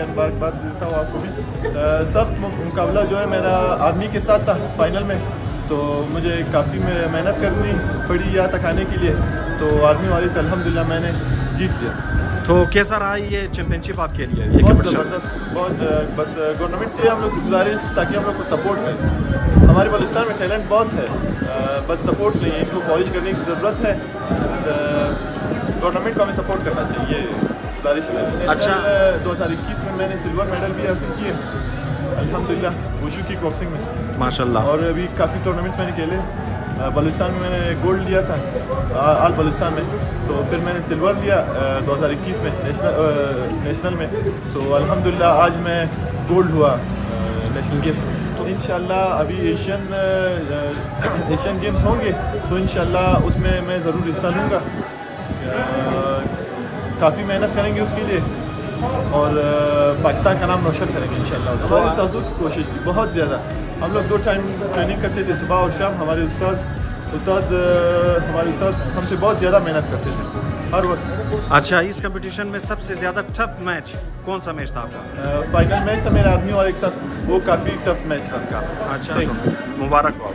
खैर मुबारकबाद देता हूँ आपको भी। सब मुकाबला जो है मेरा आर्मी के साथ था फाइनल में। तो मुझे काफ़ी मेहनत करनी पड़ी यहाँ तक आने के लिए। तो आर्मी वाले से अलहमदिल्ला मैंने जीत लिया। तो कैसा रहा ये चैम्पियनशिप आपके लिए? ये बहुत ज़बरदस्त बहुत बस गवर्नमेंट से हम लोग गुजारिश ताकि हम लोग को सपोर्ट करें। हमारे बलुस्तान में टैलेंट बहुत है। बस सपोर्ट नहीं है इनको पॉलिश करने की ज़रूरत है। गवर्नमेंट को हमें सपोर्ट करना चाहिए। अच्छा। दो हज़ार इक्कीस में मैंने सिल्वर मेडल भी हासिल किए। अल्हम्दुलिल्लाह वुशु की बॉक्सिंग में। माशाल्लाह। और अभी काफ़ी टूर्नामेंट्स मैंने खेले। बलूचिस्तान में मैंने गोल्ड लिया था। आल बलूचिस्तान में। तो फिर मैंने सिल्वर लिया अ, 2021 में नेशनल नेशनल में। तो अल्हम्दुलिल्लाह आज मैं गोल्ड हुआ नेशनल गेम्स में। तो इन अभी एशियन एशियन गेम्स होंगे तो इन उसमें मैं ज़रूर हिस्सा लूँगा। काफ़ी मेहनत करेंगे उसके लिए। और पाकिस्तान का नाम रोशन करेंगे हमारे उस्तादों की कोशिश की बहुत ज़्यादा। हम लोग दो टाइम ट्रेनिंग करते थे सुबह और शाम। हमारे उस्ताद उस्ताद हमारे उस्ताद हमसे बहुत ज़्यादा मेहनत करते थे। हर वक्त। अच्छा इस कंपटीशन में सबसे ज़्यादा टफ मैच कौन सा मैच था आपका? फाइनल मैच था मेरा आदमी और एक साथ वो काफ़ी टफ मैच था अच्छा तो मुबारक हो